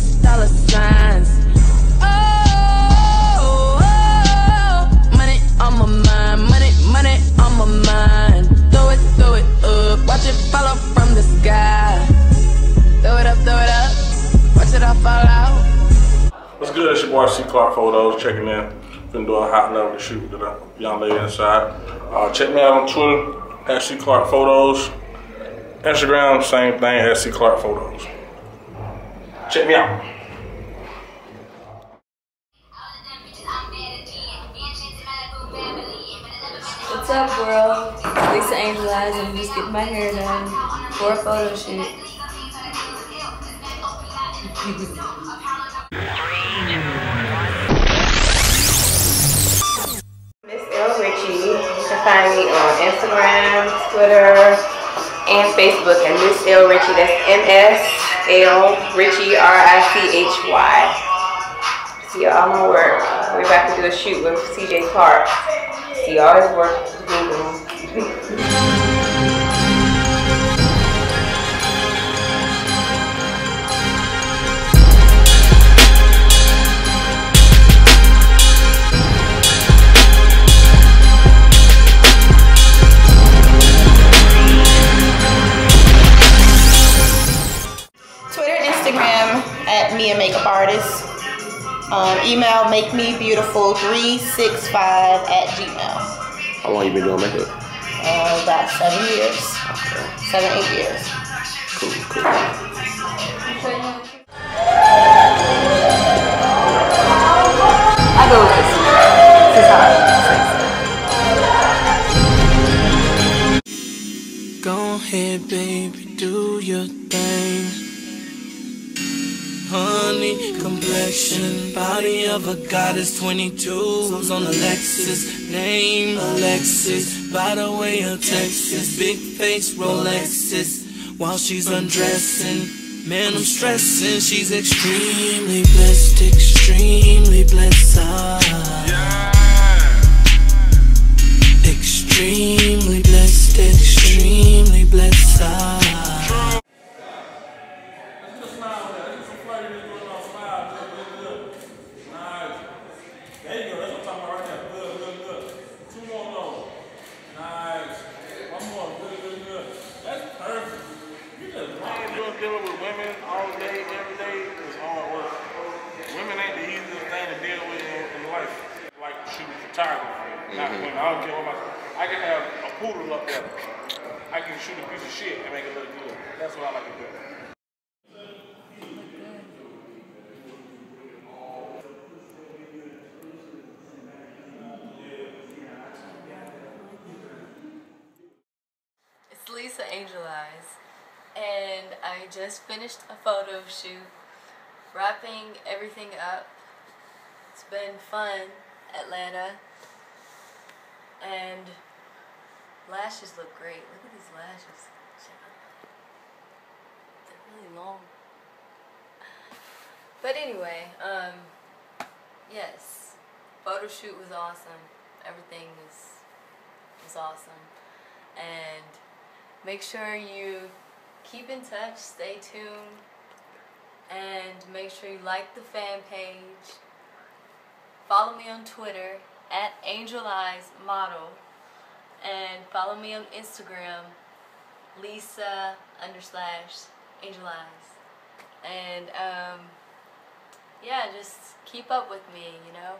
it's dollar signs. Oh, oh, money on my mind, money, money on my mind. Throw it, throw it up, watch it from the sky. Throw it up, throw it up, watch it all fall out. What's good? It's your boy C Clark Photos checking in. Been doing a hot level shoot with a young lady inside. Uh, check me out on Twitter at C Clark Photos. Instagram, same thing at C Clark Photos. Check me out. What's up, world? Lisa Angeleyes. I'm just getting my hair done for a photo shoot. Miss L. Richy. You can find me on Instagram, Twitter, and Facebook. And Miss L. Richy, that's M S L Richy R I C H Y. See all my work. We're about to do a shoot with CJ Clark. See all his work. at Mia Makeup Artist. Um, email make me beautiful 365 at gmail. How long you been doing makeup? Uh, about seven years, seven, eight years. Cool, cool. I go with this. This is how Go ahead, baby, do your thing. Honey, complexion, body of a goddess, 22s on a Lexus, name Alexis, by the way of Texas, big face Rolexes, while she's undressing. Man, I'm stressing, she's extremely blessed, extremely dealing with women all day, every day is hard work. Women ain't the easiest thing to deal with in, in life. Like shooting photography. Not mm-hmm. women. I don't care what my. I can have a poodle up there. I can shoot a piece of shit and make it look good. That's what I like to do. It's Lisa Angeleyes, and I just finished a photo shoot, wrapping everything up. It's been fun, Atlanta, and lashes look great. Look at these lashes. They're really long. But anyway, um, yes, photo shoot was awesome. Everything was was awesome, and make sure you keep in touch, stay tuned, and make sure you like the fan page. Follow me on Twitter at Angeleyes Model, and follow me on Instagram, Lisa underslash Angeleyes, and um, yeah, just keep up with me, you know.